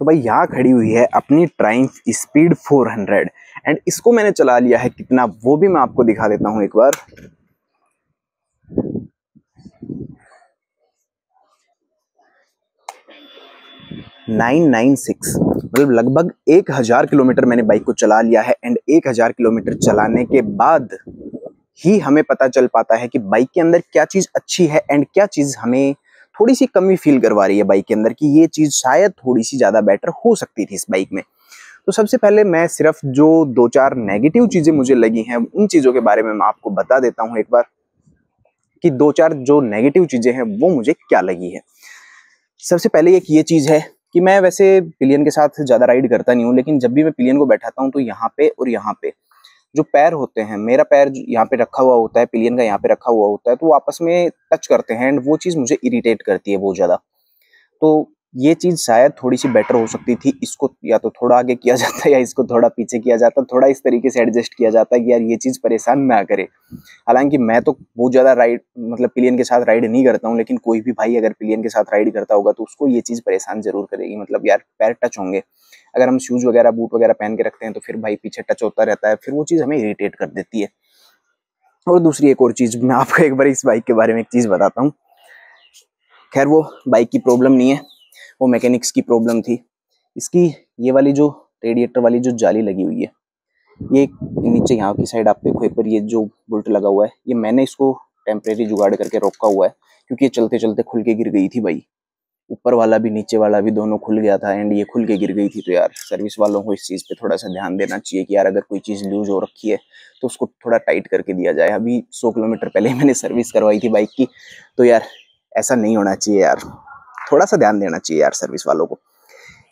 तो भाई यहाँ खड़ी हुई है अपनी ट्राइम्फ स्पीड 400 एंड इसको मैंने चला लिया है कितना, वो भी मैं आपको दिखा देता हूँ एक बार। नाइन नाइन सिक्स मतलब लगभग एक हज़ार किलोमीटर मैंने बाइक को चला लिया है एंड एक हज़ार किलोमीटर चलाने के बाद ही हमें पता चल पाता है कि बाइक के अंदर क्या चीज़ अच्छी है एंड क्या चीज़ हमें थोड़ी सी कमी फील करवा रही है बाइक के अंदर कि ये चीज़ शायद थोड़ी सी ज़्यादा बेटर हो सकती थी इस बाइक में। तो सबसे पहले मैं सिर्फ़ जो दो चार नेगेटिव चीज़ें मुझे लगी हैं, उन चीज़ों के बारे में मैं आपको बता देता हूँ एक बार कि दो चार जो नेगेटिव चीज़ें हैं, वो मुझे क्या लगी है। सबसे पहले एक ये चीज़ है कि मैं वैसे पिलियन के साथ ज़्यादा राइड करता नहीं हूँ, लेकिन जब भी मैं पिलियन को बैठाता हूँ तो यहाँ पे और यहाँ पे। जो पैर होते हैं, मेरा पैर यहाँ पे रखा हुआ होता है, पिलियन का यहाँ पे रखा हुआ होता है तो वो आपस में टच करते हैं, एंड वो चीज़ मुझे इरिटेट करती है बहुत ज़्यादा। तो ये चीज़ शायद थोड़ी सी बेटर हो सकती थी। इसको या तो थोड़ा आगे किया जाता या इसको थोड़ा पीछे किया जाता थोड़ा इस तरीके से एडजस्ट किया जाता कि यार ये चीज़ परेशान ना करे। हालाँकि मैं तो बहुत ज़्यादा राइड मतलब पिलियन के साथ राइड नहीं करता हूँ, लेकिन कोई भी भाई अगर पिलियन के साथ राइड करता होगा तो उसको ये चीज़ परेशान ज़रूर करेगी। मतलब यार पैर टच होंगे। अगर हम शूज़ वगैरह बूट वगैरह पहन के रखते हैं तो फिर भाई पीछे टच होता रहता है, फिर वो चीज़ हमें इरीटेट कर देती है। और दूसरी एक और चीज़, मैं आपको एक बार इस बाइक के बारे में एक चीज़ बताता हूँ। खैर, वो बाइक की प्रॉब्लम नहीं है। वो मैकेनिक्स की प्रॉब्लम थी। इसकी ये वाली जो रेडिएटर वाली जो जाली लगी हुई है, ये नीचे यहाँ की साइड आप देखो, एक बार ये जो बुल्ट लगा हुआ है, ये मैंने इसको टेम्परेरी जुगाड़ करके रोका हुआ है, क्योंकि ये चलते चलते खुल के गिर गई थी भाई। ऊपर वाला भी, नीचे वाला भी दोनों खुल गया था एंड ये खुल के गिर गई थी। तो यार सर्विस वालों को इस चीज़ पे थोड़ा सा ध्यान देना चाहिए कि यार, अगर कोई चीज़ लूज हो रखी है तो उसको थोड़ा टाइट करके दिया जाए। अभी सौ किलोमीटर पहले मैंने सर्विस करवाई थी बाइक की तो यार, ऐसा नहीं होना चाहिए यार। थोड़ा सा ध्यान देना चाहिए यार सर्विस वालों को।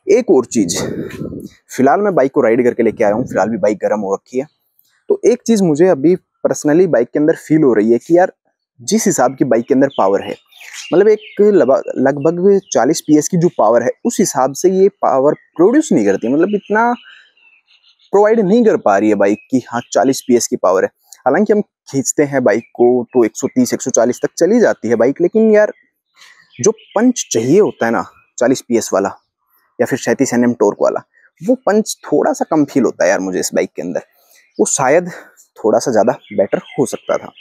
एक और चीज़, फ़िलहाल मैं बाइक को राइड करके लेके आया हूँ, फ़िलहाल भी बाइक गर्म हो रखी है। तो एक चीज़ मुझे अभी पर्सनली बाइक के अंदर फील हो रही है कि यार, जिस हिसाब की बाइक के अंदर पावर है मतलब एक लगभग 40 पीएस की जो पावर है, उस हिसाब से ये पावर प्रोड्यूस नहीं करती मतलब इतना प्रोवाइड नहीं कर पा रही है बाइक की हाँ 40 पीएस की पावर है। हालाँकि हम खींचते हैं बाइक को तो 130 140 तक चली जाती है बाइक लेकिन यार जो पंच चाहिए होता है ना 40 पीएस वाला, या फिर सैंतीस एन टोर्क वाला, वो पंच थोड़ा सा कम फील होता है यार मुझे इस बाइक के अंदर। वो शायद थोड़ा सा ज़्यादा बेटर हो सकता था।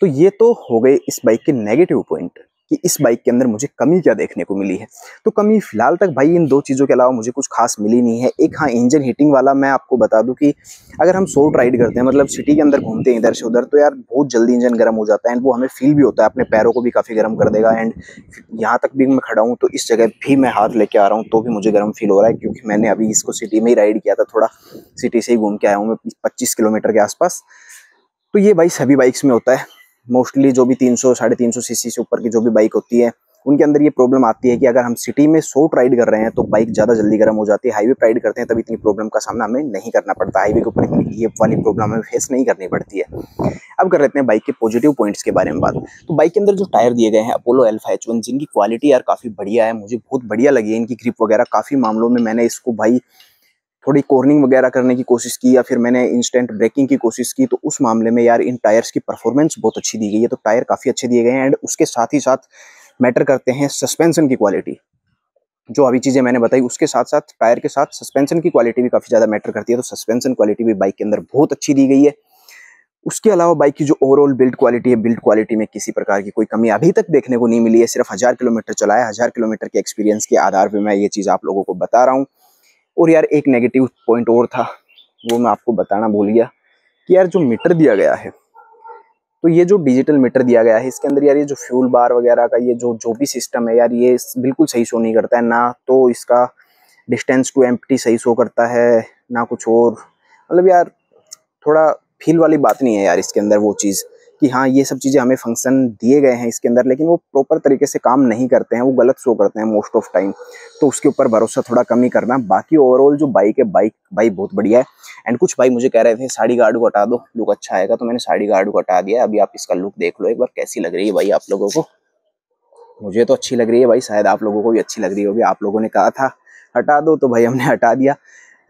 तो ये तो हो गए इस बाइक के नेगेटिव पॉइंट कि इस बाइक के अंदर मुझे कमी क्या देखने को मिली है। तो कमी फ़िलहाल तक भाई इन दो चीज़ों के अलावा मुझे कुछ खास मिली नहीं है। एक हाँ इंजन हीटिंग वाला मैं आपको बता दूँ कि अगर हम शॉर्ट राइड करते हैं मतलब सिटी के अंदर घूमते हैं इधर से उधर तो यार बहुत जल्दी इंजन गर्म हो जाता है एंड वो हमें फील भी होता है, अपने पैरों को भी काफ़ी गर्म कर देगा एंड यहाँ तक भी मैं खड़ा हूँ तो इस जगह भी मैं हाथ लेके आ रहा हूँ तो भी मुझे गर्म फील हो रहा है क्योंकि मैंने अभी इसको सिटी में ही राइड किया था, थोड़ा सिटी से ही घूम के आया हूँ मैं, पच्चीस किलोमीटर के आसपास। तो ये भाई सभी बाइक्स में होता है। मोस्टली जो भी तीन सौ, साढ़े तीन सौ सी ऊपर की जो भी बाइक होती है, उनके अंदर ये प्रॉब्लम आती है कि अगर हम सिटी में शॉर्ट राइड कर रहे हैं तो बाइक ज़्यादा जल्दी गर्म हो जाती है। हाईवे पर राइड करते हैं, तब इतनी प्रॉब्लम का सामना हमें नहीं करना पड़ता। हाईवे के ऊपर इतनी ये वाली प्रॉब्लम हमें फेस नहीं करनी पड़ती है। अब कर लेते हैं बाइक के पॉजिटिव पॉइंट्स के बारे में बात। तो बाइक के अंदर जो टायर दिए गए हैं अपोलो एल्फा एच वन जिनकी क्वालिटी यार काफ़ी बढ़िया है, मुझे बहुत बढ़िया लगी है, इनकी ग्रिप वगैरह काफ़ी मामलों में मैंने इसको भाई थोड़ी कॉर्निंग वगैरह करने की कोशिश की या फिर मैंने इंस्टेंट ब्रेकिंग की कोशिश की तो उस मामले में यार इन टायर्स की परफॉर्मेंस बहुत अच्छी दी गई है। तो टायर काफ़ी अच्छे दिए गए हैं एंड उसके साथ ही साथ मैटर करते हैं सस्पेंसन की क्वालिटी जो अभी चीज़ें मैंने बताई, उसके साथ साथ टायर के साथ सस्पेंसन की क्वालिटी भी काफ़ी ज़्यादा मैटर करती है। तो सस्पेंसन क्वालिटी भी बाइक के अंदर बहुत अच्छी दी गई है। उसके अलावा बाइक की जो ओवरऑल बिल्ड क्वालिटी है बिल्ड क्वालिटी में किसी प्रकार की कोई कमी अभी तक देखने को नहीं मिली है। सिर्फ़ हज़ार किलोमीटर चलाया, हज़ार किलोमीटर के एक्सपीरियंस के आधार पर मैं ये चीज़ आप लोगों को बता रहा हूँ। और यार एक नेगेटिव पॉइंट और था, वो मैं आपको बताना भूल गया कि यार जो मीटर दिया गया है तो ये जो डिजिटल मीटर दिया गया है, इसके अंदर यार ये जो फ्यूल बार वगैरह का ये जो जो भी सिस्टम है यार, ये बिल्कुल सही शो नहीं करता है। ना तो इसका डिस्टेंस टू एम सही शो करता है, ना कुछ और। मतलब यार, थोड़ा फील वाली बात नहीं है यार इसके अंदर वो चीज़। कि हाँ ये सब चीज़ें हमें फ़ंक्शन दिए गए हैं इसके अंदर, लेकिन वो प्रॉपर तरीके से काम नहीं करते हैं, वो गलत शो करते हैं मोस्ट ऑफ़ टाइम तो उसके ऊपर भरोसा थोड़ा कम ही करना। बाकी ओवरऑल जो बाइक है बाइक बाइक बहुत बढ़िया है। एंड कुछ भाई मुझे कह रहे थे, साड़ी गार्ड को हटा दो लुक अच्छा आएगा। तो मैंने साड़ी गार्ड को हटा दिया। अभी आप इसका लुक देख लो एक बार, कैसी लग रही है भाई आप लोगों को? मुझे तो अच्छी लग रही है भाई, शायद आप लोगों को भी अच्छी लग रही होगी। आप लोगों ने कहा था, हटा दो तो भाई हमने हटा दिया।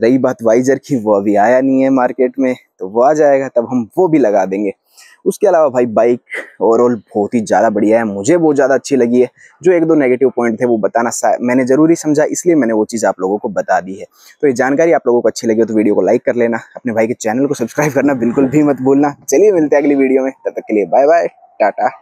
रही बात वाइजर की, वो अभी आया नहीं है मार्केट में तो वो आ जाएगा, तब हम वो भी लगा देंगे। उसके अलावा भाई बाइक ओवरऑल बहुत ही ज़्यादा बढ़िया है, मुझे बहुत ज़्यादा अच्छी लगी है। जो एक दो नेगेटिव पॉइंट थे वो बताना मैंने ज़रूरी समझा, इसलिए मैंने वो चीज़ आप लोगों को बता दी है। तो ये जानकारी आप लोगों को अच्छी लगी हो तो वीडियो को लाइक कर लेना, अपने भाई के चैनल को सब्सक्राइब करना बिल्कुल भी मत भूलना। चलिए मिलते हैं अगली वीडियो में, तब तक के लिए बाय बाय टाटा।